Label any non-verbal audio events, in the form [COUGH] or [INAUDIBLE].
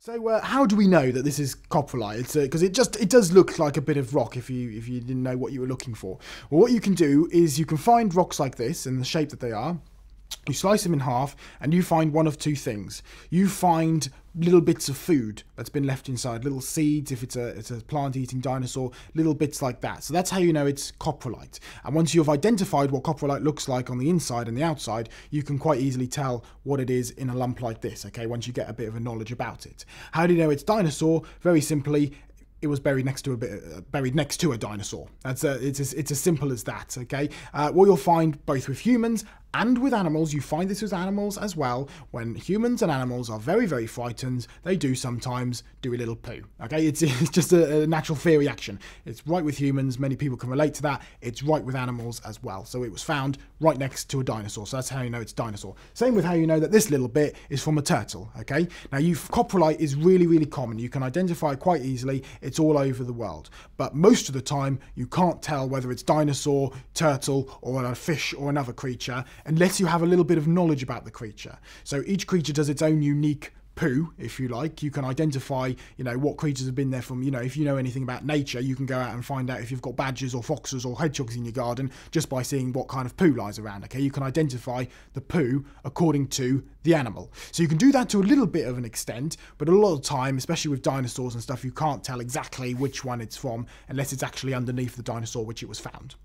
So uh, how do we know that this is coprolite? Because uh, it just it does look like a bit of rock if you if you didn't know what you were looking for. Well, what you can do is you can find rocks like this in the shape that they are. You slice them in half and you find one of two things. You find little bits of food that's been left inside, little seeds if it's a it's a plant eating dinosaur, little bits like that. So that's how you know it's coprolite. And once you've identified what coprolite looks like on the inside and the outside, you can quite easily tell what it is in a lump like this, okay, once you get a bit of a knowledge about it. How do you know it's dinosaur? Very simply, it was buried next to a bit, uh, buried next to a dinosaur. That's a, it's as, it's as simple as that. Okay, uh, what you'll find both with humans and with animals, you find this with animals as well. When humans and animals are very, very frightened, they do sometimes do a little poo. Okay, it's, [LAUGHS] it's just a, a, natural fear reaction. It's right with humans, many people can relate to that. It's right with animals as well. So it was found right next to a dinosaur. So that's how you know it's dinosaur. Same with how you know that this little bit is from a turtle. Okay, now you coprolite is really, really common. You can identify it quite easily. It's all over the world. But most of the time, you can't tell whether it's dinosaur, turtle, or a fish or another creature unless you have a little bit of knowledge about the creature. So each creature does its own unique poo, if you like. You can identify, you know, what creatures have been there from, you know, if you know anything about nature, you can go out and find out if you've got badgers or foxes or hedgehogs in your garden just by seeing what kind of poo lies around, okay? You can identify the poo according to the animal. So you can do that to a little bit of an extent, but a lot of time, especially with dinosaurs and stuff, you can't tell exactly which one it's from unless it's actually underneath the dinosaur which it was found.